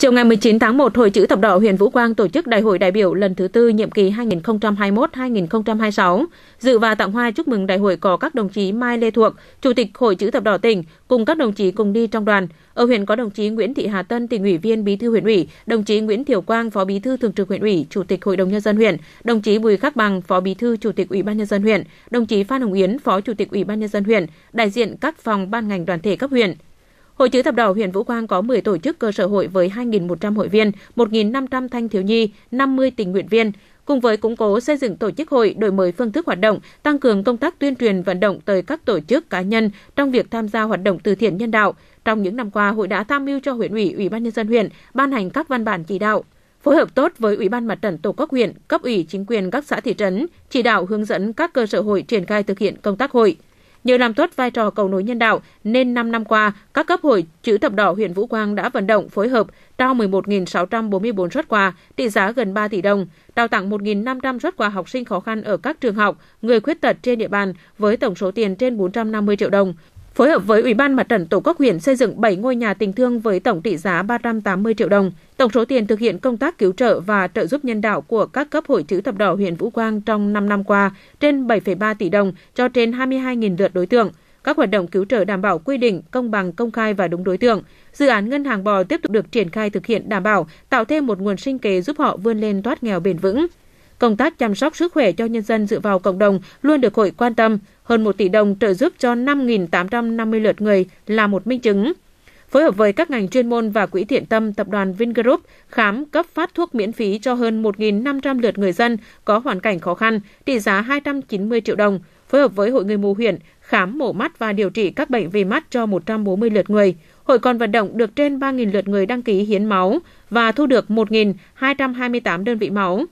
Chiều ngày 19 tháng 1, Hội chữ thập đỏ huyện Vũ Quang tổ chức Đại hội đại biểu lần thứ tư nhiệm kỳ 2021-2026. Dự và tặng hoa chúc mừng đại hội có các đồng chí Mai Lê Thuộc, Chủ tịch Hội chữ thập đỏ tỉnh, cùng các đồng chí cùng đi trong đoàn. Ở huyện có đồng chí Nguyễn Thị Hà Tân, tỉnh ủy viên Bí thư huyện ủy, đồng chí Nguyễn Thiểu Quang, Phó Bí thư Thường trực huyện ủy, Chủ tịch Hội đồng nhân dân huyện, đồng chí Bùi Khắc Bằng, Phó Bí thư Chủ tịch Ủy ban nhân dân huyện, đồng chí Phan Hồng Yến, Phó Chủ tịch Ủy ban nhân dân huyện, đại diện các phòng ban ngành đoàn thể cấp huyện. Hội chữ thập đỏ huyện Vũ Quang có 10 tổ chức cơ sở hội với 2.100 hội viên, 1.500 thanh thiếu nhi, 50 tình nguyện viên, cùng với củng cố xây dựng tổ chức hội, đổi mới phương thức hoạt động, tăng cường công tác tuyên truyền vận động tới các tổ chức cá nhân trong việc tham gia hoạt động từ thiện nhân đạo. Trong những năm qua, hội đã tham mưu cho huyện ủy, ủy ban nhân dân huyện ban hành các văn bản chỉ đạo, phối hợp tốt với Ủy ban Mặt trận Tổ quốc huyện, cấp ủy chính quyền các xã thị trấn, chỉ đạo hướng dẫn các cơ sở hội triển khai thực hiện công tác hội. Nhờ làm tốt vai trò cầu nối nhân đạo, nên 5 năm qua, các cấp hội chữ thập đỏ huyện Vũ Quang đã vận động phối hợp trao 11.644 xuất quà trị giá gần 3 tỷ đồng, trao tặng 1.500 xuất quà học sinh khó khăn ở các trường học, người khuyết tật trên địa bàn với tổng số tiền trên 450 triệu đồng, phối hợp với Ủy ban Mặt trận Tổ quốc huyện xây dựng 7 ngôi nhà tình thương với tổng trị giá 380 triệu đồng. Tổng số tiền thực hiện công tác cứu trợ và trợ giúp nhân đạo của các cấp hội chữ thập đỏ huyện Vũ Quang trong 5 năm qua trên 7,3 tỷ đồng cho trên 22.000 lượt đối tượng. Các hoạt động cứu trợ đảm bảo quy định, công bằng, công khai và đúng đối tượng. Dự án ngân hàng bò tiếp tục được triển khai thực hiện đảm bảo, tạo thêm một nguồn sinh kế giúp họ vươn lên thoát nghèo bền vững. Công tác chăm sóc sức khỏe cho nhân dân dựa vào cộng đồng luôn được hội quan tâm. Hơn 1 tỷ đồng trợ giúp cho 5.850 lượt người là một minh chứng. Phối hợp với các ngành chuyên môn và quỹ thiện tâm tập đoàn Vingroup khám cấp phát thuốc miễn phí cho hơn 1.500 lượt người dân có hoàn cảnh khó khăn, trị giá 290 triệu đồng. Phối hợp với Hội Người mù huyện khám mổ mắt và điều trị các bệnh về mắt cho 140 lượt người. Hội còn vận động được trên 3.000 lượt người đăng ký hiến máu và thu được 1.228 đơn vị máu.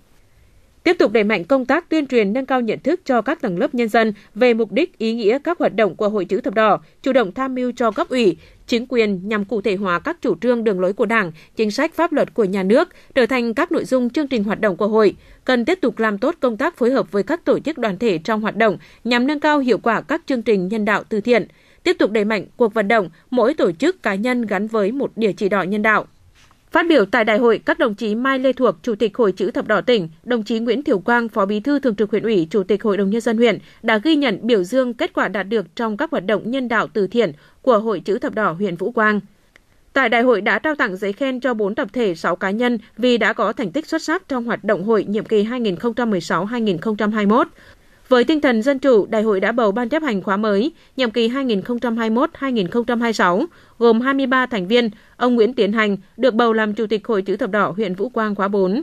Tiếp tục đẩy mạnh công tác tuyên truyền nâng cao nhận thức cho các tầng lớp nhân dân về mục đích, ý nghĩa các hoạt động của Hội chữ thập đỏ, chủ động tham mưu cho cấp ủy, chính quyền nhằm cụ thể hóa các chủ trương đường lối của Đảng, chính sách pháp luật của nhà nước trở thành các nội dung chương trình hoạt động của hội, cần tiếp tục làm tốt công tác phối hợp với các tổ chức đoàn thể trong hoạt động nhằm nâng cao hiệu quả các chương trình nhân đạo từ thiện, tiếp tục đẩy mạnh cuộc vận động mỗi tổ chức cá nhân gắn với một địa chỉ đỏ nhân đạo. Phát biểu tại đại hội, các đồng chí Mai Lê Thuộc, Chủ tịch Hội chữ thập đỏ tỉnh, đồng chí Nguyễn Thiểu Quang, Phó Bí thư Thường trực huyện ủy, Chủ tịch Hội đồng nhân dân huyện đã ghi nhận biểu dương kết quả đạt được trong các hoạt động nhân đạo từ thiện của Hội chữ thập đỏ huyện Vũ Quang. Tại đại hội đã trao tặng giấy khen cho 4 tập thể 6 cá nhân vì đã có thành tích xuất sắc trong hoạt động hội nhiệm kỳ 2016-2021. Với tinh thần dân chủ, đại hội đã bầu ban chấp hành khóa mới, nhiệm kỳ 2021-2026, gồm 23 thành viên. Ông Nguyễn Tiến Hành được bầu làm Chủ tịch Hội chữ thập đỏ huyện Vũ Quang khóa 4.